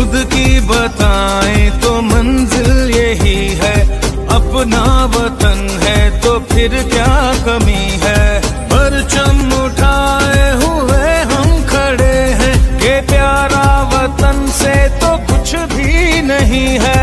खुद की बताएँ तो मंजिल यही है, अपना वतन है तो फिर क्या कमी है? परचम उठाए हुए हम खड़े हैं, के प्यारा वतन से तो कुछ भी नहीं है।